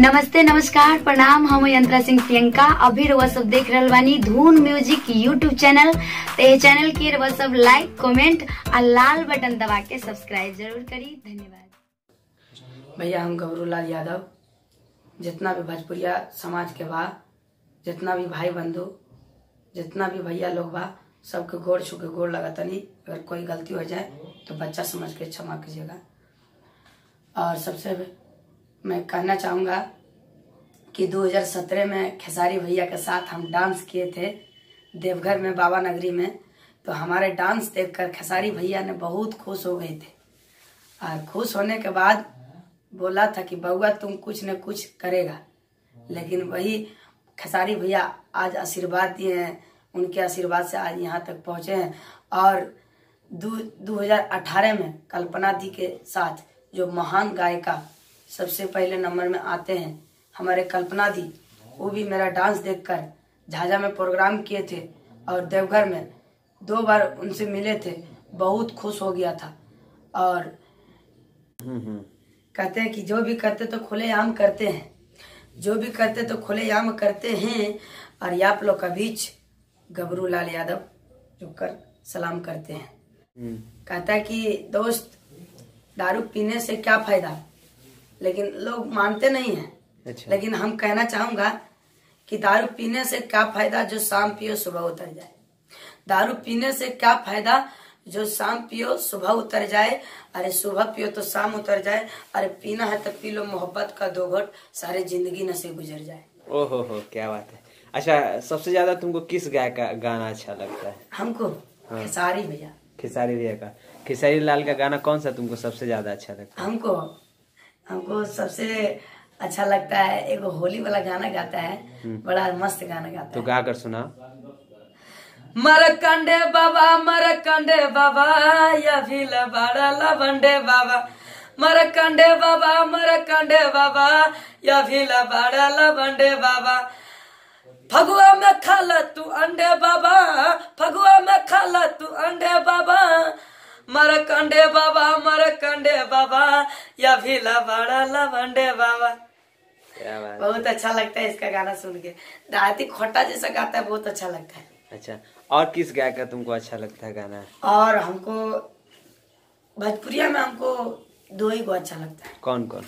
नमस्ते, नमस्कार। प्रणाम, हम यंत्रा सिंह प्रियंका। अभी सब देख रहल बानी धून म्यूज़िक यूट्यूब चैनल। तो ये चैनल के रउआ सब लाइक, कमेंट और लाल बटन दबा के सब्सक्राइब ज़रूर करी। धन्यवाद। भैया, हम गौरू लाल यादव। जितना भी भोजपुरिया समाज के बा, जितना भी भाई बंधु, जितना भी भैया लोग बा, सबके गोड़ छू के गोड़ लगतनी। अगर कोई गलती हो जाए तो बच्चा समझ के क्षमा कीजिएगा। और सबसे मैं कहना चाहूँगा कि 2017 में खेसारी भैया के साथ हम डांस किए थे देवघर में, बाबा नगरी में। तो हमारे डांस देखकर खेसारी भैया ने बहुत खुश हो गए थे। और खुश होने के बाद बोला था कि, बउआ, तुम कुछ न कुछ करेगा। लेकिन वही खेसारी भैया आज आशीर्वाद दिए हैं, उनके आशीर्वाद से आज यहाँ तक पहुँचे हैं। और दो 2018 में कल्पना दी के साथ जो महान गायिका सबसे पहले नंबर में आते हैं। हमारे कल्पना दी वो भी मेरा डांस देखकर झाझा में प्रोग्राम किए थे और देवघर में। दो बार उनसे मिले थे बहुत खुश हो गया था। और कहते हैं कि जो भी करते तो खुले आम करते हैं। जो भी करते तो खुले आम करते हैं। और आप लोग का बीच गबरू लाल यादव जो कर सलाम करते हैं। कहता है कि दोस्त दारू पीने से क्या फ़ायदा? लेकिन लोग मानते नहीं है। अच्छा। लेकिन हम कहना चाहूँगा कि दारू पीने से क्या फ़ायदा जो शाम पियो सुबह उतर जाए? दारू पीने से क्या फ़ायदा जो शाम पियो सुबह उतर जाए? अरे सुबह पियो तो शाम उतर जाए। अरे पीना है तो पी लो मोहब्बत का दो घोट सारे ज़िंदगी न से गुजर जाए। ओहो हो क्या बात है। अच्छा सबसे ज़्यादा तुमको किस गाय का गाना अच्छा लगता है? हमको? खेसारी भैया। खेसारी भैया का। खेसारी लाल का गाना कौन सा तुमको सबसे ज़्यादा अच्छा लगता है? हमको? हमको सबसे अच्छा लगता है एक होली वाला गाना गाता है बड़ा मस्त गाना गाता है तो गा कर सुना। मरकंडे बाबा मरकंडे बाबा या भी लबाड़ा लबंडे बाबा। मरकंडे बाबा मरकंडे बाबा या बाबा। फगुआ में खाला तू अंडे बाबा फगुआ में खाला तू अंडे बाबा। मरकंडे बाबा मरकंडे बाबा या भी लबाड़ा लबंडे बाबा। बहुत अच्छा लगता है इसका गाना सुन के। दाती खोटा जैसा गाता है बहुत अच्छा लगता है। अच्छा और किस गाय का तुमको अच्छा लगता है गाना? और हमको भोजपुरिया में हमको दो ही को अच्छा लगता है। कौन कौन?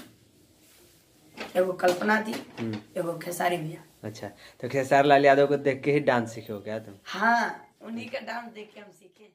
एगो कल्पना थी हम्म, एगो खेसारी भैया। अच्छा तो खेसारी लाल यादव को देख के ही डांस सीखे हो क्या तुम? हाँ उन्हीं का डांस देख के हम सीखे।